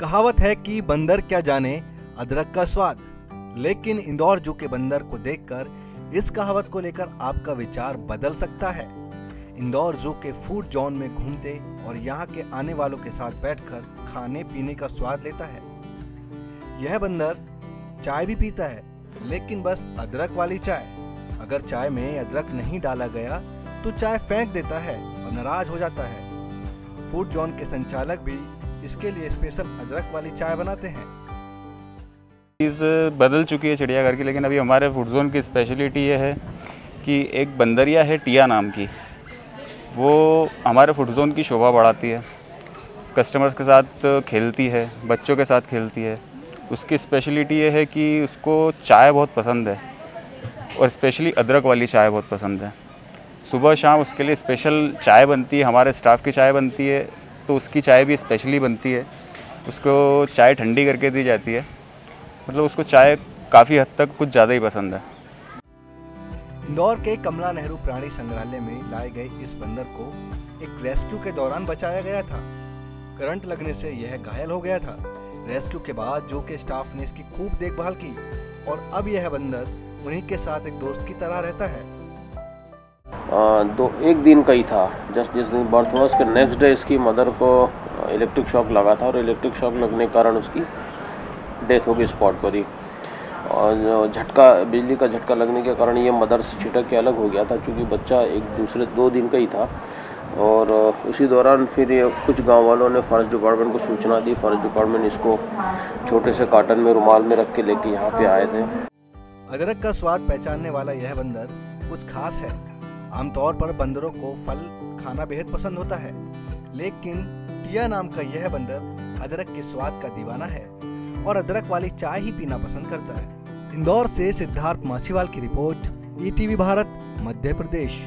कहावत है कि बंदर क्या जाने अदरक का स्वाद। लेकिन इंदौर जू के बंदर को देखकर इस कहावत को लेकर आपका विचार बदल सकता है। इंदौर जू के फ़ूड जोन में घूमते और यहाँ के आने वालों के साथ बैठकर खाने पीने का स्वाद लेता है। यह बंदर चाय भी पीता है, लेकिन बस अदरक वाली चाय। अगर चाय में अदरक नहीं डाला गया तो चाय फेंक देता है और नाराज़ हो जाता है। फ़ूड जोन के संचालक भी इसके लिए स्पेशल अदरक वाली चाय बनाते हैं। चीज़ बदल चुकी है चिड़ियाघर की, लेकिन अभी हमारे फ़ूड जोन की स्पेशलिटी ये है कि एक बंदरिया है टिया नाम की। वो हमारे फ़ूड जोन की शोभा बढ़ाती है कस्टमर्स के साथ खेलती है, बच्चों के साथ खेलती है। उसकी स्पेशलिटी ये है कि उसको चाय बहुत पसंद है, और स्पेशली अदरक वाली चाय बहुत पसंद है। सुबह शाम उसके लिए स्पेशल चाय बनती है, हमारे स्टाफ की चाय बनती है तो उसकी चाय भी स्पेशली बनती है। उसको चाय ठंडी करके दी जाती है। मतलब उसको चाय काफ़ी हद तक कुछ ज़्यादा ही पसंद है। इंदौर के कमला नेहरू प्राणी संग्रहालय में लाए गए इस बंदर को एक रेस्क्यू के दौरान बचाया गया था। करंट लगने से यह घायल हो गया था। रेस्क्यू के बाद जो के स्टाफ ने इसकी खूब देखभाल की और अब यह बंदर उन्हीं के साथ एक दोस्त की तरह रहता है। दो, एक दिन का ही था। जस्ट जिस दिन बर्थ हुआ उसके नेक्स्ट डे इसकी मदर को इलेक्ट्रिक शॉक लगा था और इलेक्ट्रिक शॉक लगने के कारण उसकी डेथ हो गई स्पॉट पर ही और झटका, बिजली का झटका लगने के कारण ये मदर से छिटक के अलग हो गया था क्योंकि बच्चा एक दूसरे, दो दिन का ही था। और उसी दौरान फिर ये कुछ गाँव वालों ने फॉरेस्ट डिपार्टमेंट को सूचना दी। फॉरेस्ट डिपार्टमेंट इसको छोटे से कार्टन में, रुमाल में रख के लेके यहाँ पे आए थे। अदरक का स्वाद पहचानने वाला यह बंदर कुछ खास है। आमतौर पर बंदरों को फल खाना बेहद पसंद होता है, लेकिन टिया नाम का यह बंदर अदरक के स्वाद का दीवाना है और अदरक वाली चाय ही पीना पसंद करता है। इंदौर से सिद्धार्थ माछीवाल की रिपोर्ट ईटीवी भारत, मध्य प्रदेश।